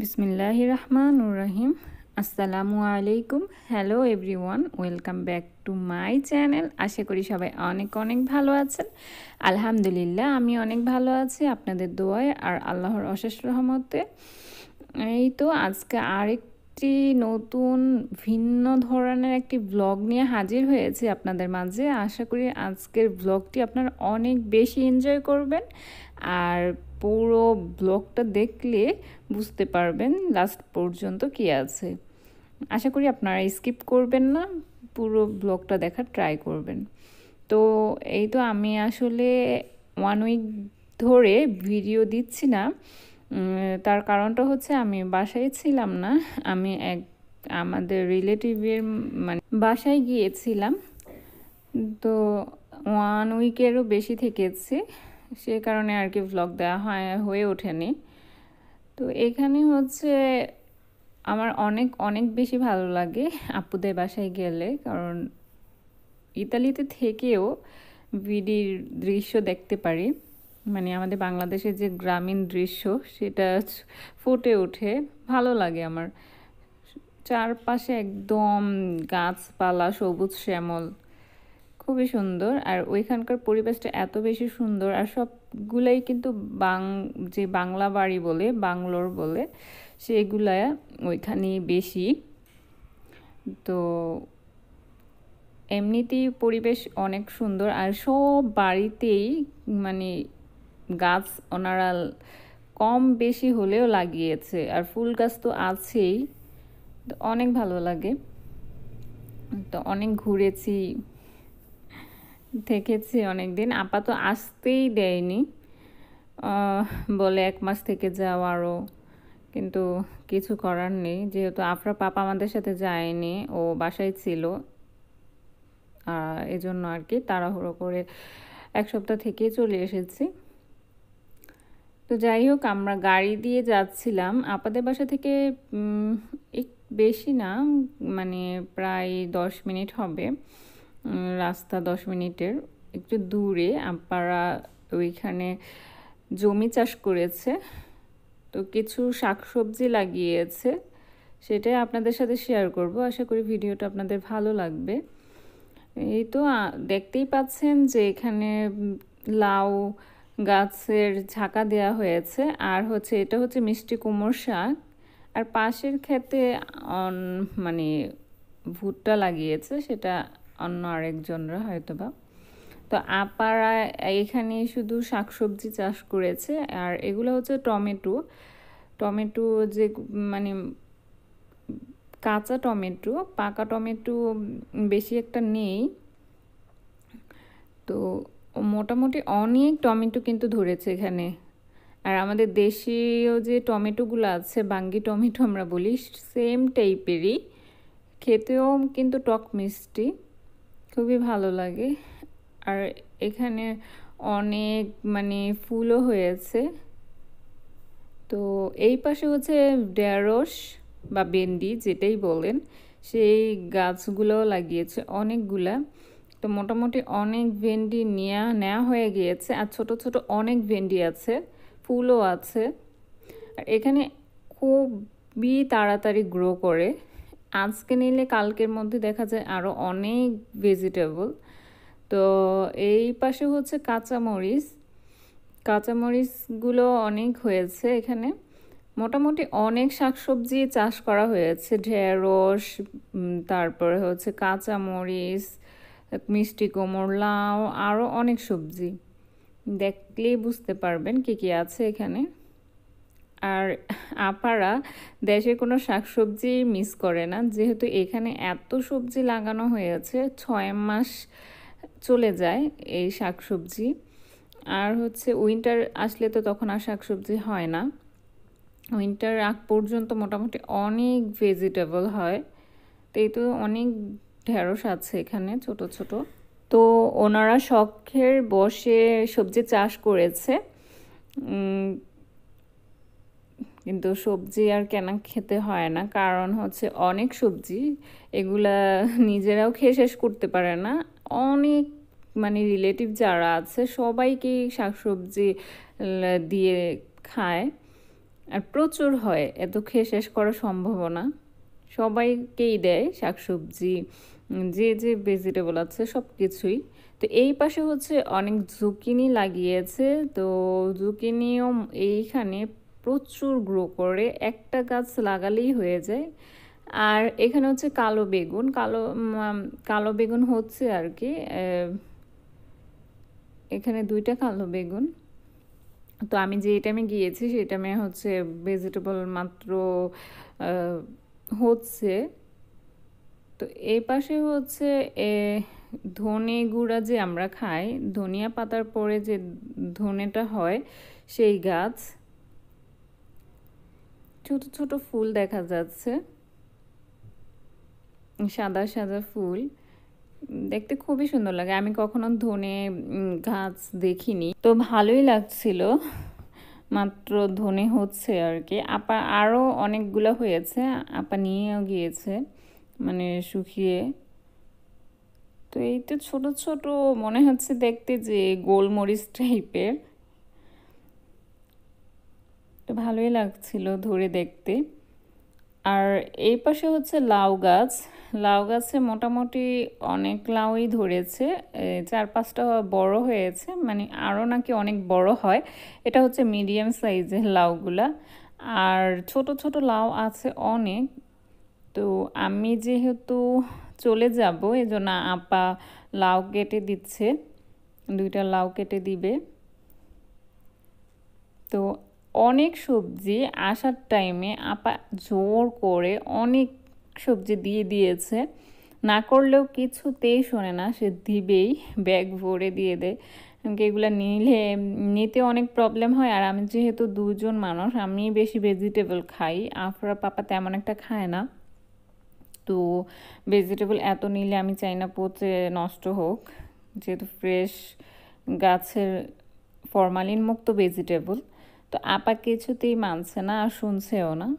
বিসমিল্লাহ রহমান রহিম আসসালামু আলাইকুম। Hello everyone welcome back to my channel আশা করি সবাই অনেক অনেক ভালো আছেন। আলহামদুলিল্লাহ, আমি অনেক ভালো আছি আপনাদের দোয়ায় আর আল্লাহর অশেষ রহমতে। এই তো আজকে আরেকটি নতুন, ভিন্ন ধরনের একটি ব্লগ নিয়ে হাজির হয়েছে আপনাদের মাঝে। আশা করি আজকের ব্লগটি আপনারা অনেক বেশি এনজয় করবেন। আর পুরো ব্লগটা দেখলে বুঝতে পারবেন লাস্ট পর্যন্ত কি আছে। আশা করি আপনারা স্কিপ করবেন না, পুরো ব্লগটা দেখার ট্রাই করবেন। তো এই তো আমি আসলে ওয়ান উইক ধরে ভিডিও দিচ্ছি না তার কারণটা হচ্ছে আমি বাসায় ছিলাম না, আমি এক আমাদের রিলেটিভের মানে বাসায় গিয়েছিলাম। তো ওয়ান উইকেরও বেশি থেকেছি। সে কারণে আর কি ভ্লগ দেওয়া হয়, হয়ে ওঠেনি। তো এখানে হচ্ছে আমার অনেক অনেক বেশি ভালো লাগে আপুদের বাসায় গেলে, কারণ ইতালিতে থেকেও ভিডির দৃশ্য দেখতে পারি। মানে আমাদের বাংলাদেশের যে গ্রামীণ দৃশ্য, সেটা ফুটে ওঠে, ভালো লাগে আমার। চারপাশে একদম গাছপালা, সবুজ শ্যামল। খুবই সুন্দর। আর ওইখানকার পরিবেশটা এত বেশি সুন্দর। আর সবগুলাই কিন্তু বাং, যে বাংলা বাড়ি বলে, বাংলোর বলে, সেগুলা ওইখানে বেশি। তো এমনিতেই পরিবেশ অনেক সুন্দর। আর সব বাড়িতেই মানে গাছ ওনারা কম বেশি হলেও লাগিয়েছে। আর ফুল গাছ তো আছেই। অনেক ভালো লাগে। তো অনেক ঘুরেছি। থেকেছি অনেক দিন আপাতত আসতেই দেয়নি। বলে এক মাস থেকে যাও আরও কিন্তু কিছু করার নেই। যেহেতু আফরা পাপা আমাদের সাথে যায়নি, ও বাসায় ছিল। এজন্য আর কি তাড়াহুড়ো করে এক সপ্তাহ থেকেই চলে এসেছি। তো যাই হোক, আমরা গাড়ি দিয়ে যাচ্ছিলাম। আপাদের বাসা থেকে বেশি না মানে প্রায় দশ মিনিট হবে। রাস্তা দশ মিনিটের, একটু দূরে, আপারা ওইখানে জমি চাষ করেছে। তো কিছু শাকসবজি লাগিয়েছে, সেটাই আপনাদের সাথে শেয়ার করব। আশা করি ভিডিওটা আপনাদের ভালো লাগবে। এই তো দেখতেই পাচ্ছেন যে এখানে লাউ গাছের ঝাঁকা দেয়া হয়েছে। আর হচ্ছে, এটা হচ্ছে মিষ্টি কুমোর শাক। আর পাশের ক্ষেতে মানে ভুট্টা লাগিয়েছে, সেটা অন্য আরেকজনরা হয়তো বা তো আপারা এখানে শুধু শাকসবজি চাষ করেছে আর এগুলো হচ্ছে টমেটো। টমেটো যে মানে কাঁচা টমেটো, পাকা টমেটো বেশি একটা নেই। তো মোটামুটি অনেক টমেটো কিন্তু ধরেছে এখানে। আর আমাদের দেশীয় যে টমেটোগুলো আছে, বাঙ্গি টমেটো আমরা বলি, সেম টাইপেরই। খেতেও কিন্তু টক মিষ্টি। খুবই ভালো লাগে। আর এখানে অনেক মানে ফুলও হয়েছে। তো এই পাশে হচ্ছে ঢেঁড়স বা বেন্ডি যেটাই বলেন, সেই গাছগুলোও লাগিয়েছে অনেকগুলা। তো মোটামুটি অনেক ভেন্ডি নেওয়া নেওয়া হয়ে গিয়েছে আর ছোট ছোট অনেক ভেন্ডি আছে, ফুলও আছে। আর এখানে খুবই তাড়াতাড়ি গ্রো করে। আজকে নিলে কালকের মধ্যে দেখা যায় আরও অনেক ভেজিটেবল তো এই পাশে হচ্ছে কাঁচামরিচ। কাঁচামরিচগুলো অনেক হয়েছে এখানে। মোটামুটি অনেক শাকসবজি চাষ করা হয়েছে। ঢেঁড়স তারপরে হচ্ছে কাঁচামরিচ, মিষ্টি কোমর লাউ আরও অনেক সবজি। দেখলেই বুঝতে পারবেন কি কি আছে এখানে। আর আপারা দেশে কোনো শাকসবজি মিস করে না। যেহেতু এখানে এত সবজি লাগানো হয়েছে, ছয় মাস চলে যায় এই শাকসবজি। আর হচ্ছে উইন্টার আসলে তো তখন আর শাকসবজি হয় না। উইন্টার আগ পর্যন্ত মোটামুটি অনেক ভেজিটেবল হয়। তো এই তো অনেক ঢেঁড়স আছে এখানে ছোট ছোট। তো ওনারা শখের বসে সবজি চাষ করেছে। কিন্তু সবজি আর কেনা খেতে হয় না। কারণ হচ্ছে অনেক সবজি এগুলা নিজেরাও খেয়ে শেষ করতে পারে না। অনেক মানে রিলেটিভ যারা আছে সবাইকেই শাকসবজি দিয়ে খায়। আর প্রচুর হয়, এত খেয়ে শেষ করা সম্ভব না। সবাইকেই দেয় শাকসবজি, যে যে ভেজিটেবল আছে সব কিছুই তো এই পাশে হচ্ছে অনেক জুকিনি লাগিয়েছে। তো জুকিনিও এইখানে প্রচুর গ্রো করে, একটা গাছ লাগালেই হয়ে যায়। আর এখানে হচ্ছে কালো বেগুন, কালো কালো বেগুন হচ্ছে আর কি এখানে দুইটা কালো বেগুন। তো আমি যে টাইমে গিয়েছি, সেই টাইমে হচ্ছে ভেজিটেবল মাত্র হচ্ছে। তো এই পাশে হচ্ছে ধনে গুঁড়া যে আমরা খাই, ধনিয়া পাতার পরে যে ধনেটা হয়, সেই গাছ। ছোট ছোট ফুল দেখা যাচ্ছে। সাদা সাদা ফুল। দেখতে খুবই সুন্দর লাগে। আমি কখনো ধনে গাছ দেখিনি। তো ভালোই লাগছিল। মাত্র ধনে হচ্ছে আর কি আপা আরও অনেকগুলো হয়েছে। আপা নিয়েও গিয়েছে। মানে শুকিয়ে। তো এই তো ছোট ছোট মনে হচ্ছে দেখতে যে গোলমরিচ টাইপের ভালোই লাগছিল ধরে দেখতে। আর এই পাশে হচ্ছে লাউ গাছ। লাউ গাছে মোটামুটি অনেক লাউই ধরেছে। চার পাঁচটা বড় হয়েছে মানে আরও নাকি অনেক বড় হয়। এটা হচ্ছে মিডিয়াম সাইজের লাউগুলা। আর ছোট ছোট লাউ আছে অনেক। তো আমি যেহেতু চলে যাব, এজন্য আপা লাউ কেটে দিচ্ছে। দুইটা লাউ কেটে দিবে। তো অনেক সবজি আসার টাইমে আপা জোর করে অনেক সবজি দিয়ে দিয়েছে। না করলেও কিছুতেই শোনে না, সে দিবেই ব্যাগ ভরে দিয়ে দেয়। এগুলো নিলে, নিতে অনেক প্রবলেম হয়। আর আমি যেহেতু দুজন মানুষ আমি বেশি ভেজিটেবল খাই। আফরা পাপা তেমন একটা খায় না। তো ভেজিটেবল এত নিলে আমি চাই না পচে নষ্ট হোক। যেহেতু ফ্রেশ গাছের ফরমালিন মুক্ত ভেজিটেবল তো আপা কিছুতেই মানছে না আর শুনছেও না।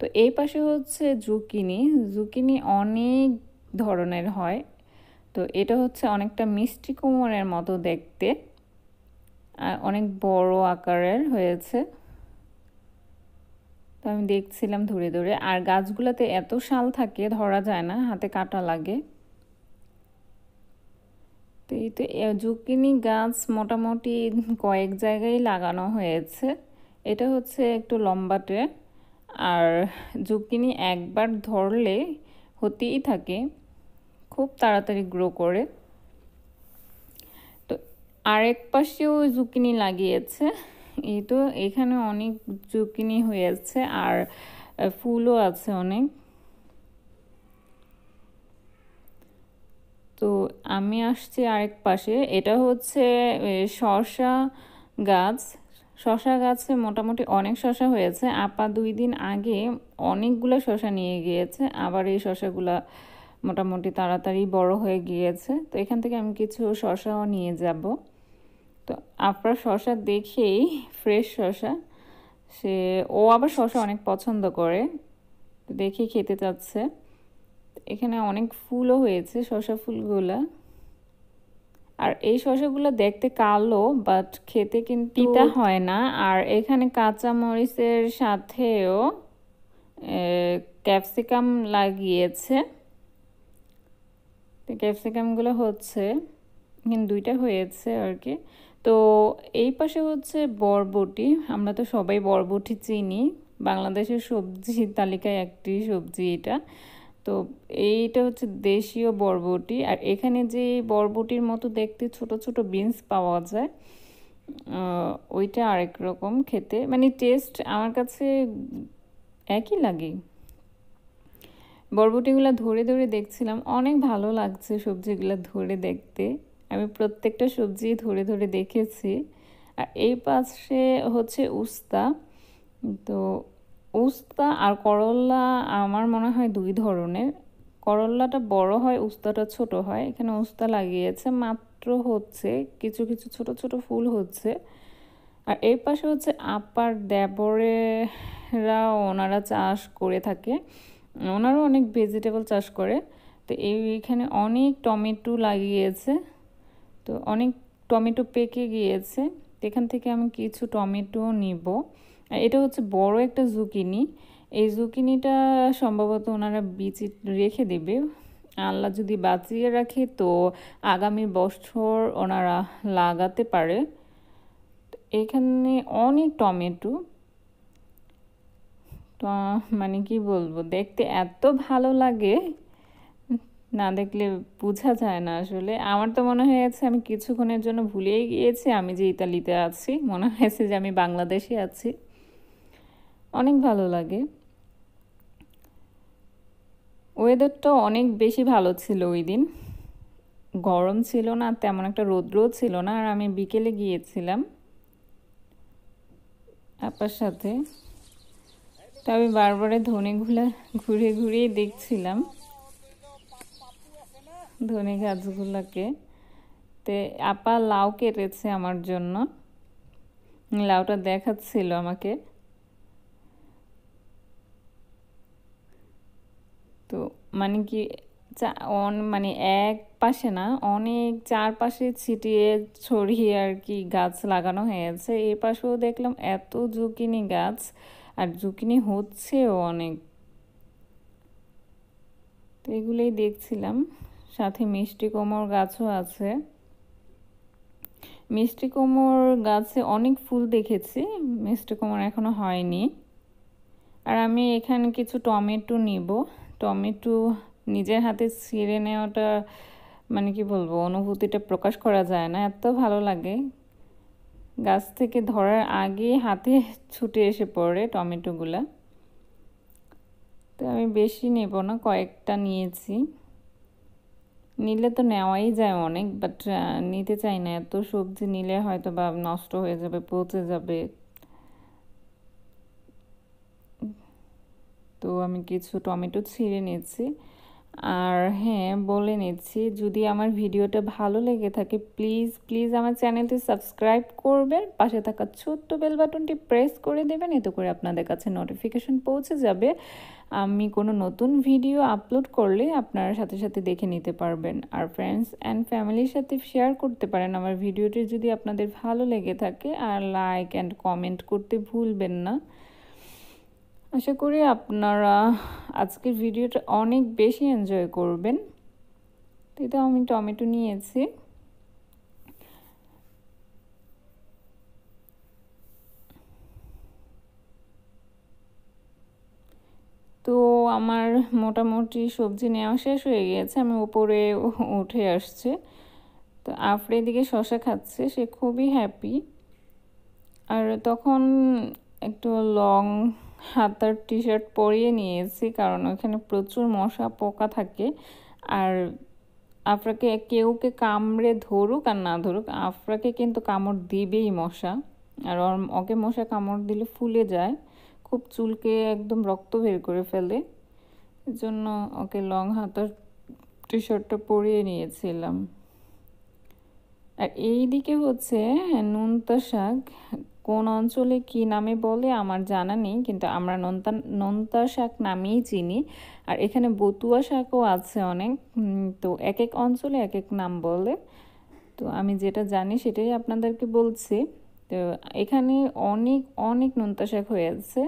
তো এই পাশে হচ্ছে জুকিনি। জুকিনি অনেক ধরনের হয়। তো এটা হচ্ছে অনেকটা মিষ্টি কুমড়ের মতো দেখতে। আর অনেক বড় আকারের হয়েছে। তো আমি দেখছিলাম ধরে ধরে। আর গাছগুলোতে এত শাল থাকে, ধরা যায় না, হাতে কাটা লাগে। তো এই তো জুকিনি গাছ মোটামুটি কয়েক জায়গায় লাগানো হয়েছে। এটা হচ্ছে একটু লম্বাটে। আর জুকিনি একবার ধরলে হতেই থাকে, খুব তাড়াতাড়ি গ্রো করে। তো, আরেক পাশেও জুকিনি লাগিয়েছে। এই তো, এখানে অনেক জুকিনি হয়েছে, আর ফুলও আছে অনেক। তো আমি আসছি আরেক পাশে। এটা হচ্ছে শশা গাছ। শশা গাছে মোটামুটি অনেক শশা হয়েছে। আপা দুই দিন আগে অনেকগুলো শশা নিয়ে গিয়েছে। আবার এই শশাগুলা মোটামুটি তাড়াতাড়ি বড় হয়ে গিয়েছে। তো এখান থেকে আমি কিছু শশাও নিয়ে যাব। তো আপনার শশা দেখেই ফ্রেশ শশা সে, ও আবার শশা অনেক পছন্দ করে। দেখেই খেতে চাচ্ছে। এখানে অনেক ফুলও হয়েছে শশা ফুলগুলা। আর এই শশাগুলো দেখতে কালো বাট খেতে কিন্তু তিতা হয় না। আর এখানে কাঁচা মরিচের সাথেও ক্যাপসিকাম লাগিয়েছে। ক্যাপসিকামগুলো হচ্ছে কিন্তু দুইটা হয়েছে আর কি তো এই পাশে হচ্ছে বরবটি। আমরা তো সবাই বরবটি চিনি। বাংলাদেশের সবজি তালিকায় একটি সবজি এটা। তো এইটা হচ্ছে দেশীয় বরবটি। আর এখানে যে বরবটির মতো দেখতে ছোট ছোট বিনস পাওয়া যায় ওইটা আরেক রকম খেতে। মানে টেস্ট আমার কাছে একই লাগে। বরবটিগুলো ধরে ধরে দেখছিলাম, অনেক ভালো লাগছে সবজিগুলো ধরে দেখতে। আমি প্রত্যেকটা সবজি ধরে ধরে দেখেছি। আর এই পাশে হচ্ছে উস্তা। তো উস্তা আর করল্লা আমার মনে হয় দুই ধরনের। করল্লাটা বড় হয়, উস্তাটা ছোট হয়। এখানে উস্তা লাগিয়েছে, মাত্র হচ্ছে কিছু কিছু ছোট ছোট ফুল হচ্ছে। আর এর পাশে হচ্ছে আপার দেবরেরা ওনারা চাষ করে থাকে। ওনারও অনেক ভেজিটেবল চাষ করে। তো এইখানে অনেক টমেটো লাগিয়েছে। তো অনেক টমেটো পেকে গিয়েছে। এখান থেকে আমি কিছু টমেটো নিব। এটা হচ্ছে বড় একটা জুকিনি। এই জুকিনিটা সম্ভবত ওনারা বিচি রেখে দেবে। আল্লাহ যদি বাঁচিয়ে রাখে তো আগামী বছর ওনারা লাগাতে পারে। এখানে অনেক টমেটো। মানে কি বলব, দেখতে এত ভালো লাগে, না দেখলে বোঝা যায় না আসলে। আমার তো মনে হয়েছে আমি কিছুক্ষণের জন্য ভুলেই গিয়েছি, আমি যে ইতালিতে আছি, মনে হয়েছে যে আমি বাংলাদেশে আছি। অনেক ভালো লাগে। ওয়েদারটা অনেক বেশি ভালো ছিল ওই দিন। গরম ছিল না, তেমন একটা রৌদ্রও ছিল না, আর আমি বিকেলে গিয়েছিলাম আপার সাথে। তো আমি বারবারে ধনেগুলা ঘুরে ঘুরেই দেখছিলাম ধনে গাছগুলোকে। তে আপা লাউ কেটেছে আমার জন্য। লাউটা দেখাচ্ছিল আমাকে। তো মানে কি অন মানে এক পাশে না, অনেক চারপাশে ছিটিয়ে ছড়িয়ে আর কি গাছ লাগানো হয়েছে। এই পাশেও দেখলাম এত জুকিনি গাছ, আর জুকিনি হচ্ছেও অনেক। তো এগুলোই দেখছিলাম। সাথে মিষ্টি কোমর গাছও আছে। মিষ্টি কোমর গাছে অনেক ফুল দেখেছি, মিষ্টি কোমর এখনও হয়নি। আর আমি এখানে কিছু টমেটো নিব। টমেটো নিজের হাতে ছিঁড়ে নেওয়াটা মানে কি বলব, অনুভূতিটা প্রকাশ করা যায় না। এত ভালো লাগে। গাছ থেকে ধরার আগে হাতে ছুটে এসে পড়ে টমেটোগুলা। তো আমি বেশি নেব না, কয়েকটা নিয়েছি। নিলে তো নেওয়াই যায় অনেক বাট নিতে চাই না। এত সবজি নিলে হয়তো বা নষ্ট হয়ে যাবে, পচে যাবে। তো আমি কিছু টমেটো ছিঁড়ে নিয়েছি। আর হ্যাঁ বলে নিচ্ছি, যদি আমার ভিডিওটা ভালো লেগে থাকে, প্লিজ প্লিজ আমার চ্যানেলটি সাবস্ক্রাইব করবেন, পাশে থাকা ছোট্ট বেল বাটনটি প্রেস করে দেবেন, এতে করে আপনাদের কাছে নোটিফিকেশন পৌঁছে যাবে। আমি কোনো নতুন ভিডিও আপলোড করলে আপনারা সাথে সাথে দেখে নিতে পারবেন। আর ফ্রেন্ডস অ্যান্ড ফ্যামিলির সাথে শেয়ার করতে পারেন আমার ভিডিওটি যদি আপনাদের ভালো লেগে থাকে, আর লাইক অ্যান্ড কমেন্ট করতে ভুলবেন না। আশা করি আপনারা আজকের ভিডিওটা অনেক বেশি এনজয় করবেন। তো আমি টমেটো নিয়েছি। তো আমার মোটামুটি সবজি নেওয়া শেষ হয়ে গিয়েছে, আমি উপরে উঠে আসছে। তো আফরে দিকে শশা খাচ্ছে, সে খুবই হ্যাপি আর তখন একটু লং হাতার টি শার্ট পরিয়ে নিয়েছি, কারণ ওখানে প্রচুর মশা পোকা থাকে। আর আফরাকে কেউকে কামড়ে ধরুক আর না ধরুক, আফরাকে কিন্তু কামড় দিবেই মশা। আর ওকে মশা কামড় দিলে ফুলে যায়, খুব চুলকে একদম রক্ত বের করে ফেলে। জন্য ওকে লং হাতার টি শার্টটা পরিয়ে নিয়েছিলাম। আর এই দিকে হচ্ছে নুনতা শাক। কোন অঞ্চলে কি নামে বলে আমার জানা নেই, কিন্তু আমরা নোনতা নোনতা শাক নামেই চিনি। আর এখানে বতুয়া শাকও আছে অনেক। তো এক এক অঞ্চলে এক এক নাম বলে। তো আমি যেটা জানি সেটাই আপনাদেরকে বলছি। তো এখানে অনেক অনেক নোনতা শাক হয়ে আছে।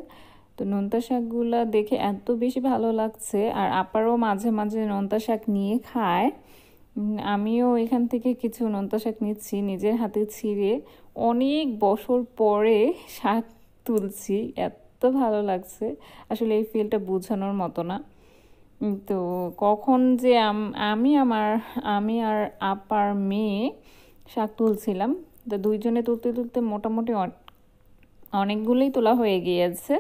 তো নোনতা শাকগুলো দেখে এত বেশি ভালো লাগছে। আর আপারও মাঝে মাঝে নোনতা শাক নিয়ে খায়। আমিও এখান থেকে কিছু নোনতা শাক নিচ্ছি, নিজের হাতে ছিঁড়ে। অনেক বছর পরে শাক তুলছি, এত ভালো লাগছে। আসলে এই ফিলটা বোঝানোর মতো না। তো কখন যে আমি আমার, আমি আর আপার মেয়ে শাক তুলছিলাম, তো দুইজনে তুলতে তুলতে মোটামুটি অনেকগুলোই তোলা হয়ে গিয়েছে।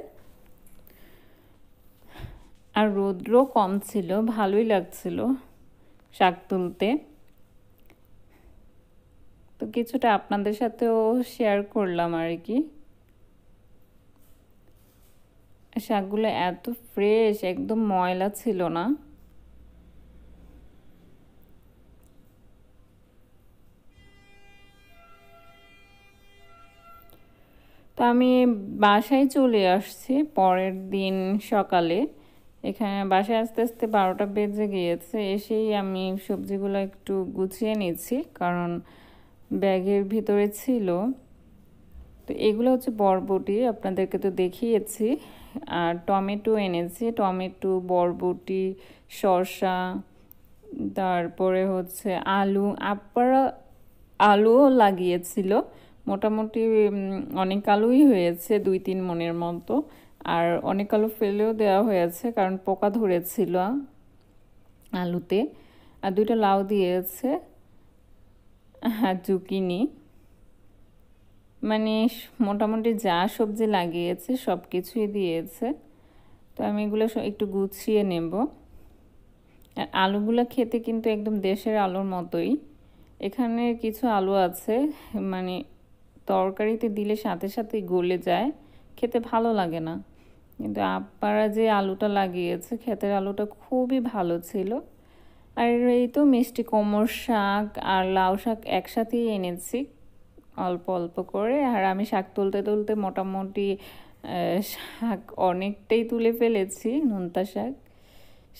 আর রৌদ্র কম ছিল, ভালোই লাগছিল শাক তুলতে। কিছুটা আপনাদের সাথেও শেয়ার করলাম আর কি। শাকগুলো এত ফ্রেশ একদম ময়লা ছিল না। তো আমি বাসায় চলে আসছি পরের দিন সকালে। এখানে বাসায় আস্তে আস্তে বারোটা বেজে গিয়েছে, এসেই আমি সবজিগুলো একটু গুছিয়ে নিচ্ছি। কারণ ব্যাগের ভিতরে ছিল। তো এগুলো হচ্ছে বরবটি, আপনাদেরকে তো দেখিয়েছি। আর টমেটো এনেছি, টমেটো, বরবটি, শসা, তারপরে হচ্ছে আলু। আপারা আলুও লাগিয়েছিল। মোটামুটি অনেক আলুই হয়েছে, দুই তিন মনের মতো। আর অনেক আলু ফেলেও দেওয়া হয়েছে, কারণ পোকা ধরেছিল আলুতে। আর দুইটা লাউ দিয়েছে। হ্যাঁ জুকিনি মানে মোটামুটি যা সবজি লাগিয়েছে সব কিছুই দিয়েছে। তো আমি এগুলো একটু গুছিয়ে নেব। আর আলুগুলো খেতে কিন্তু একদম দেশের আলুর মতোই। এখানে কিছু আলু আছে মানে তরকারিতে দিলে সাথে সাথে গলে যায়। খেতে ভালো লাগে না। কিন্তু আপারা যে আলুটা লাগিয়েছে, ক্ষেতের আলুটা খুবই ভালো ছিল। আর এই তো মিষ্টি কোমর শাক আর লাউ শাক একসাথেই এনেছি, অল্প অল্প করে। আর আমি শাক তুলতে তুলতে মোটামুটি শাক অনেকটাই তুলে ফেলেছি, নোনতা শাক,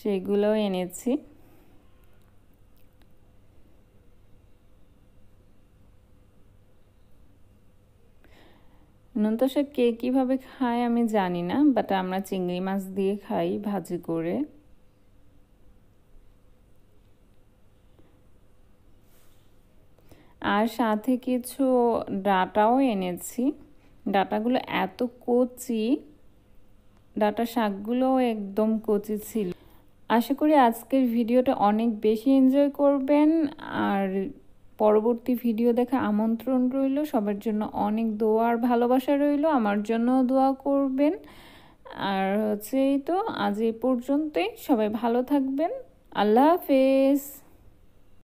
সেগুলোও এনেছি। নোনতা শাক কে কীভাবে খায় আমি জানি না বাট আমরা চিংড়ি মাছ দিয়ে খাই ভাজি করে। আর সাথে কিছু ডাটাও এনেছি। ডাটাগুলো এত কচি, ডাটা শাকগুলোও একদম কচি ছিল। আশা করি আজকের ভিডিওটা অনেক বেশি এনজয় করবেন। আর পরবর্তী ভিডিও দেখা আমন্ত্রণ রইল। সবার জন্য অনেক দোয়া আর ভালোবাসা রইল। আমার জন্য দোয়া করবেন। আর হচ্ছে এই তো, আজ এই পর্যন্তই। সবাই ভালো থাকবেন। আল্লাহ হাফেজ।